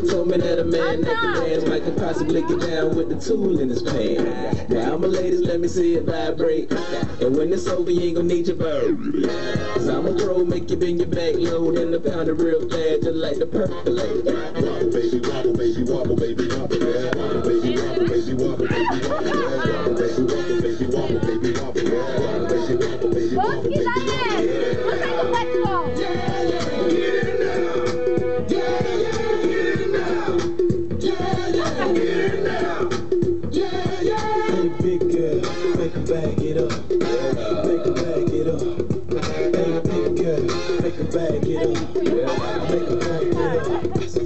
told me that a man that can dance might could possibly get down with the tool in his pants. Now, my ladies, let me see it vibrate. And when it's over, you ain't gonna need your bird. Cause I'm a pro, make you bend your back low, then the pound it real fast, just like the percolate. Wobble, baby, wobble, baby, wobble, baby, wobble, yeah. Wobble, baby, wobble, baby, wobble, baby, wobble, yeah. Wobble, baby, wobble, baby, wobble, baby, wobble, yeah. Wobble, baby, wobble, baby, wobble, Polski baby, it up. Make her bag it up. Hey, big girl, make her bag it up. Make her bag it up.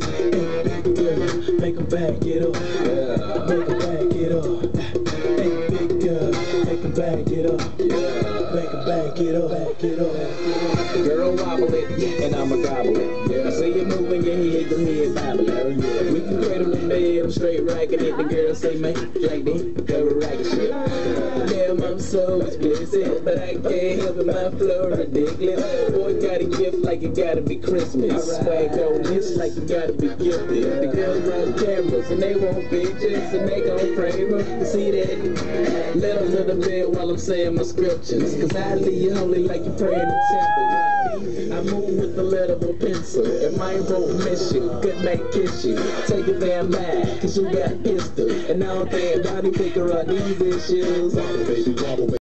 Hey, big girl, make her bag it up. Make her bag it up. Hey, big girl, make her bag it up. Make her bag it up. Back it up. Girl, wobble it, and I'ma gobble it. I see you moving your head, go ahead, bobble it. We can cradle the bed, I'm straight racking it. The girl say, man, like this, cover racket shit. I'm so explicit, but I can't help it, my flow ridiculous. Boy, got a gift like it gotta be Christmas. Swag on this like you gotta be gifted. The girls want cameras, and they want pictures, and they gon' frame them. See that? Let them to the bed while I'm saying my scriptures. Cause I leave you holy like you pray in the temple. I move with the letter of a pencil. And my won't miss you. Good night, kiss you. Take it damn back, cause you got pistol. And now I'm body picker on these issues.